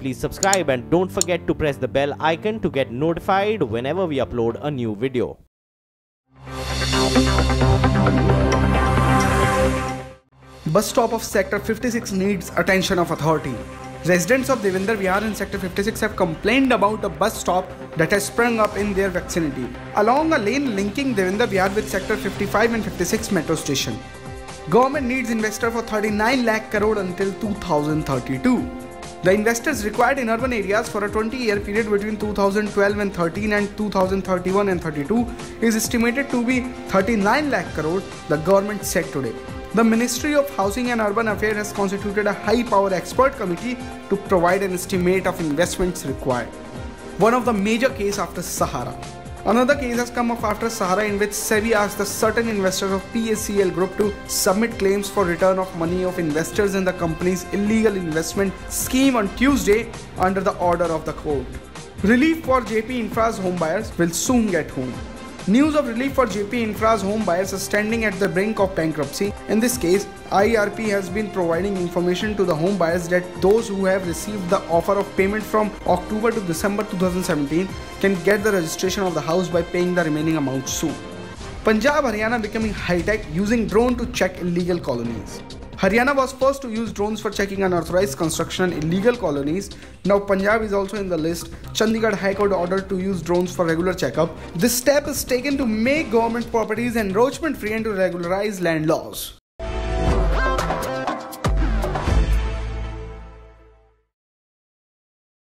please subscribe and don't forget to press the bell icon to get notified whenever we upload a new video. Bus stop of Sector 56 needs attention of authority. Residents of Devendra Vihar in Sector 56 have complained about a bus stop that has sprung up in their vicinity, along a lane linking Devendra Vihar with Sector 55 and 56 metro station. Government needs investor for 39 lakh crore until 2032. The investors required in urban areas for a 20-year period between 2012 and 13 and 2031 and 32 is estimated to be 39 lakh crore, the government said today. The Ministry of Housing and Urban Affairs has constituted a high power expert committee to provide an estimate of investments required. One of the major case after Sahara. Another case has come up after Sahara in which SEBI asked the certain investors of PACL Group to submit claims for return of money of investors in the company's illegal investment scheme on Tuesday under the order of the court. Relief for Jaypee Infra's home buyers will soon get home. News of relief for Jaypee Infra's home buyers standing at the brink of bankruptcy. In this case, IRP has been providing information to the home buyers that those who have received the offer of payment from October to December 2017 can get the registration of the house by paying the remaining amount soon. Punjab Haryana becoming high tech using drone to check illegal colonies. Haryana was first to use drones for checking unauthorized construction in illegal colonies. Now Punjab is also in the list. Chandigarh High Court ordered to use drones for regular checkup. This step is taken to make government properties encroachment free and to regularize land laws.